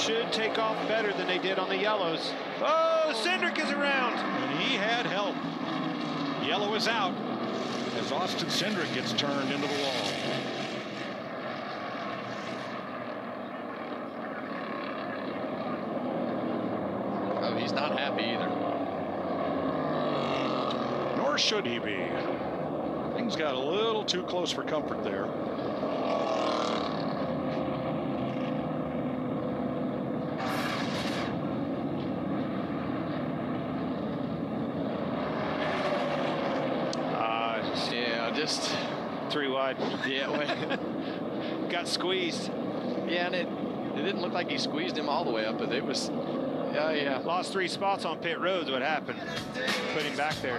should take off better than they did on the yellows. Oh, Cindric is around. And he had help. Yellow is out as Austin Cindric gets turned into the wall. Oh, he's not happy either. Nor should he be. Things got a little too close for comfort there. Yeah, just three wide. yeah. Well, Got squeezed. yeah, and it it didn't look like he squeezed him all the way up, but it was. Yeah, yeah. Lost three spots on pit roads. What happened? Put him back there.